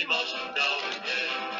i baš nam kao